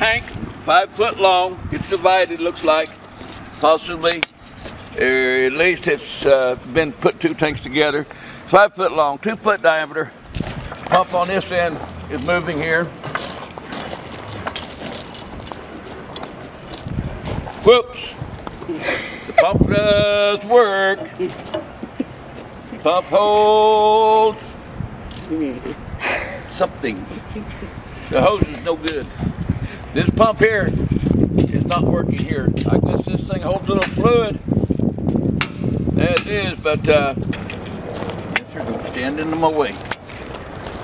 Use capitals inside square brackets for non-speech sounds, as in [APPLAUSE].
tank, five foot long. It's divided, looks like, possibly. Or at least it's uh, been put two tanks together. Five foot long, two foot diameter. Pump on this end is moving here. Whoops. The pump does work. Pump holds [LAUGHS] something. The hose is no good. This pump here is not working here. I guess this thing holds a little fluid as is, but uh, this is gonna stand in my way.